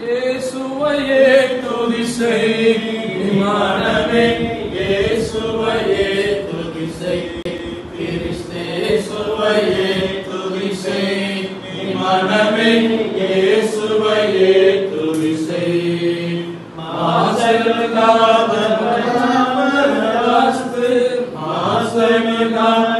இயேசுவையே துதி செய் மனமே இயேசுவையே துதி செய் கிறிஸ்தேசுவையே துதி செய் மனமே இயேசுவையே துதி செய் மாசனுக்காக வஸ்து மாசனுக்காக பராபர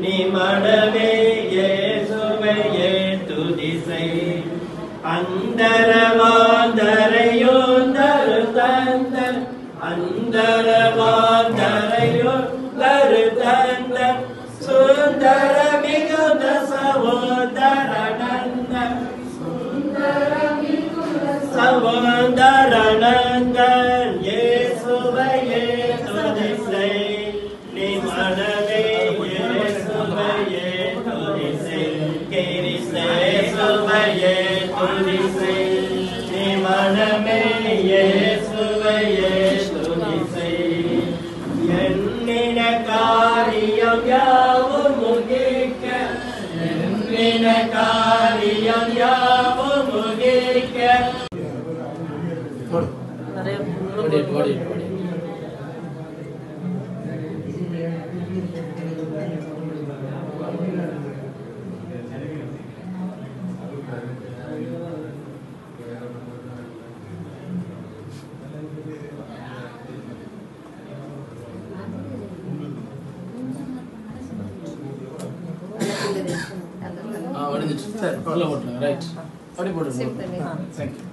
நீ மனமே இயேசுவையே துதி செய் அந்தரவாந்தரையோந்தரு தந்தன் அந்தரவாந்தரையோந்தரு தந்தன் சுந்தர மிகுந்த சகோதர நந்தன் சகோதரனந்தன் இயேசுவையே சுவையே துதி செய் நீ மனமே இயேசுவையே துதி செய் எண்ணின காரியம் யாவும் முகிக்க எண்ணின காரியம் சரி உள்ள போட்டுருங்க ரைட் அப்படி போட்டுருங்க தேங்க்யூ